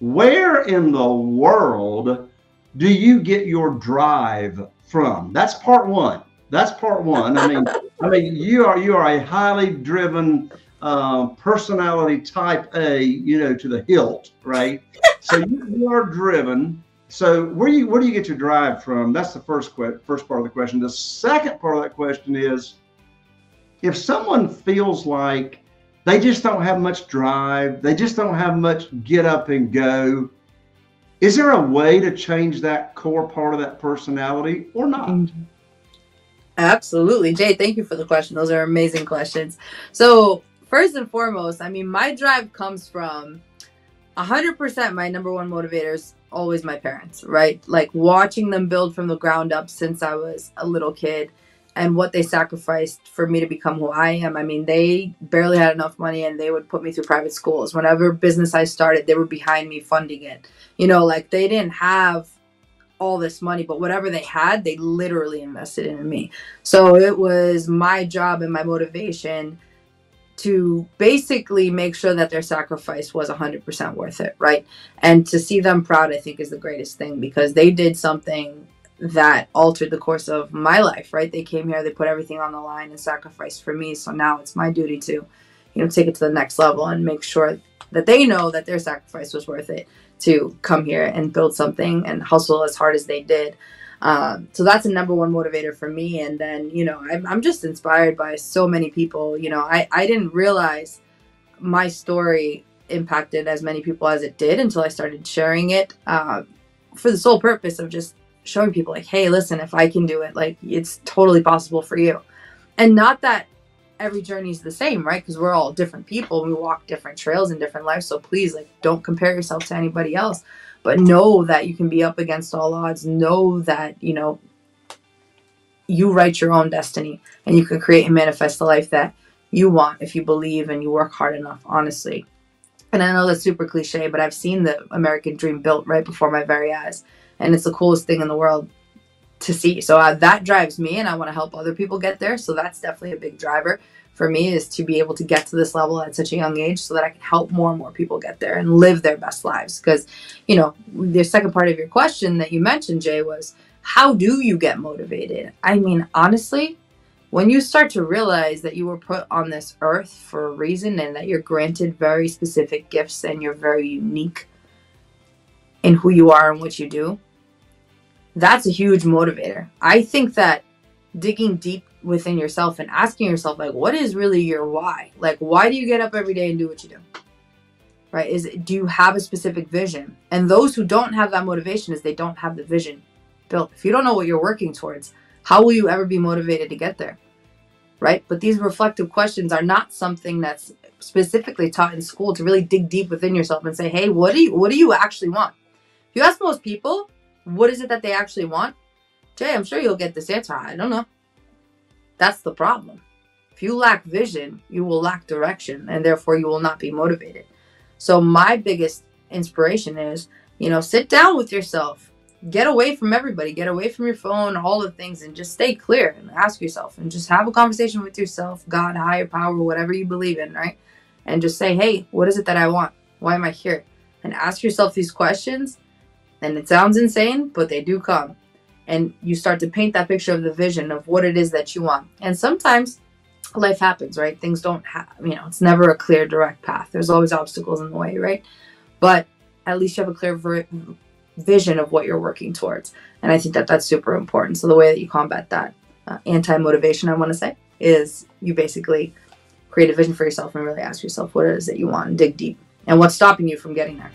where in the world do you get your drive from? That's part one. That's part one. I mean, I mean, you are you are a highly driven uh, personality type A, you know, to the hilt, right? so you, are driven. So where you where do you get your drive from? That's the first que- first part of the question. The second part of that question is, if someone feels like they just don't have much drive, they just don't have much get up and go. Is there a way to change that core part of that personality or not? Absolutely. Jay, thank you for the question. Those are amazing questions. So, first and foremost, I mean, my drive comes from 100% my number one motivator is always my parents, right? Like watching them build from the ground up since I was a little kid and what they sacrificed for me to become who I am. I mean, they barely had enough money and they would put me through private schools. Whenever business I started, they were behind me funding it. You know, like they didn't have all this money, but whatever they had, they literally invested in me. So it was my job and my motivation to basically make sure that their sacrifice was 100% worth it, right? And to see them proud, I think, is the greatest thing because they did something that altered the course of my life, right? They came here, they put everything on the line and sacrificed for me. So now it's my duty to, you know, take it to the next level and make sure that they know that their sacrifice was worth it to come here and build something and hustle as hard as they did. Um, so that's a number one motivator for me. And then, you know, I'm, I'm just inspired by so many people. You know, I, I didn't realize my story impacted as many people as it did until I started sharing it uh, for the sole purpose of just showing people, like, hey, listen, if I can do it, like, it's totally possible for you. And not that every journey is the same, right? Because we're all different people. We walk different trails in different lives. So please, like, don't compare yourself to anybody else. But know that you can be up against all odds. Know that, you know, you write your own destiny and you can create and manifest the life that you want if you believe and you work hard enough, honestly. And I know that's super cliche, but I've seen the American dream built right before my very eyes. And it's the coolest thing in the world to see. So uh, that drives me, and I want to help other people get there. So that's definitely a big driver for me is to be able to get to this level at such a young age so that I can help more and more people get there and live their best lives. Because, you know, the second part of your question that you mentioned, Jay, was how do you get motivated? I mean, honestly, when you start to realize that you were put on this earth for a reason and that you're granted very specific gifts and you're very unique in who you are and what you do, that's a huge motivator. I think that digging deep within yourself and asking yourself like what is really your why? Like why do you get up every day and do what you do? Right? Is it do you have a specific vision? And those who don't have that motivation is they don't have the vision built. If you don't know what you're working towards, how will you ever be motivated to get there? Right? But these reflective questions are not something that's specifically taught in school to really dig deep within yourself and say, "Hey, what do you what do you actually want?" If you ask most people, what is it that they actually want? Jay, I'm sure you'll get this answer. I don't know. That's the problem. If you lack vision, you will lack direction and therefore you will not be motivated. So, my biggest inspiration is, you know, sit down with yourself, get away from everybody, get away from your phone, all the things, and just stay clear and ask yourself and just have a conversation with yourself, God, higher power, whatever you believe in, right? And just say, hey, what is it that I want? Why am I here? And ask yourself these questions and it sounds insane, but they do come. And you start to paint that picture of the vision of what it is that you want. And sometimes life happens, right? Things don't have, you know, it's never a clear, direct path. There's always obstacles in the way, right? But at least you have a clear ver- vision of what you're working towards. And I think that that's super important. So the way that you combat that uh, anti motivation, I want to say, is you basically create a vision for yourself and really ask yourself what it is that you want and dig deep and what's stopping you from getting there.